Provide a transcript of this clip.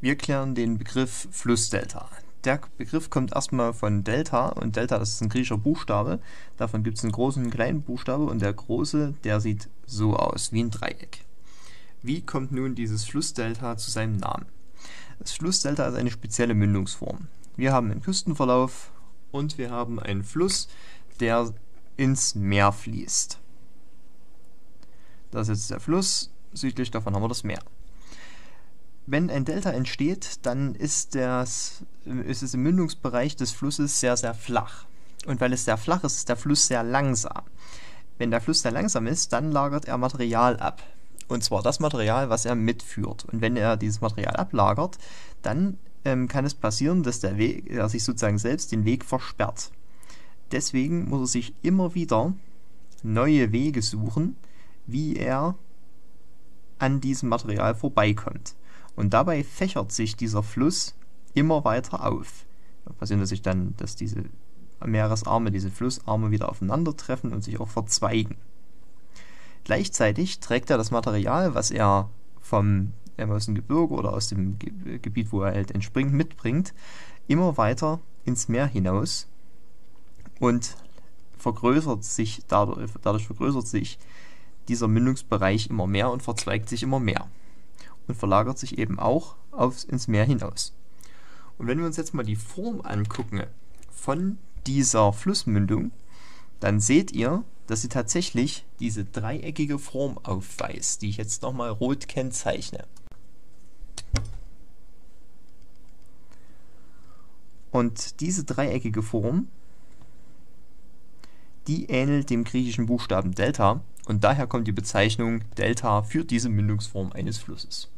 Wir klären den Begriff Flussdelta. Der Begriff kommt erstmal von Delta und Delta das ist ein griechischer Buchstabe. Davon gibt es einen großen und einen kleinen Buchstabe und der große, der sieht so aus, wie ein Dreieck. Wie kommt nun dieses Flussdelta zu seinem Namen? Das Flussdelta ist eine spezielle Mündungsform. Wir haben einen Küstenverlauf und wir haben einen Fluss, der ins Meer fließt. Das ist jetzt der Fluss, südlich davon haben wir das Meer. Wenn ein Delta entsteht, dann ist, das, ist es im Mündungsbereich des Flusses sehr, sehr flach. Und weil es sehr flach ist, ist der Fluss sehr langsam. Wenn der Fluss sehr langsam ist, dann lagert er Material ab. Und zwar das Material, was er mitführt. Und wenn er dieses Material ablagert, dann ähm, kann es passieren, dass der Weg, er sich sozusagen selbst den Weg versperrt. Deswegen muss er sich immer wieder neue Wege suchen, wie er an diesem Material vorbeikommt. Und dabei fächert sich dieser Fluss immer weiter auf. Da passiert sich dann, dass diese Meeresarme, diese Flussarme wieder aufeinandertreffen und sich auch verzweigen. Gleichzeitig trägt er das Material, was er vom aus dem Gebirge oder aus dem Gebiet, wo er halt entspringt, mitbringt, immer weiter ins Meer hinaus und vergrößert sich dadurch, dadurch vergrößert sich dieser Mündungsbereich immer mehr und verzweigt sich immer mehr und verlagert sich eben auch aufs, ins Meer hinaus. Und wenn wir uns jetzt mal die Form angucken von dieser Flussmündung, dann seht ihr, dass sie tatsächlich diese dreieckige Form aufweist, die ich jetzt nochmal rot kennzeichne. Und diese dreieckige Form, die ähnelt dem griechischen Buchstaben Delta und daher kommt die Bezeichnung Delta für diese Mündungsform eines Flusses.